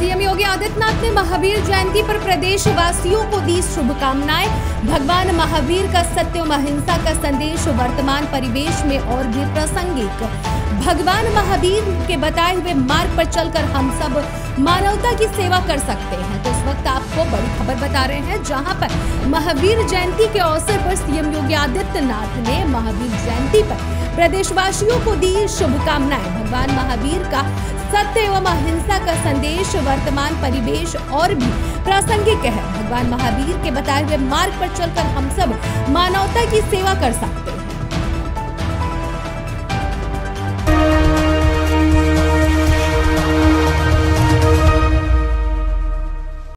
CM Yogi Adityanath ने महावीर जयंती पर प्रदेश वासियों को दी शुभकामनाएँ। भगवान महावीर का सत्य अहिंसा का संदेश वर्तमान परिवेश में और भी प्रासंगिक। भगवान महावीर के बताए हुए मार्ग पर चलकर हम सब मानवता की सेवा कर सकते हैं। तो खबर बता रहे हैं, जहाँ पर महावीर जयंती के अवसर पर सीएम योगी आदित्यनाथ ने महावीर जयंती पर प्रदेशवासियों को दी शुभकामनाएँ। भगवान महावीर का सत्य एवं अहिंसा का संदेश, वर्तमान परिवेश और भी प्रासंगिक है। भगवान महावीर के बताए हुए मार्ग पर चलकर हम सब मानवता की सेवा कर सकते हैं।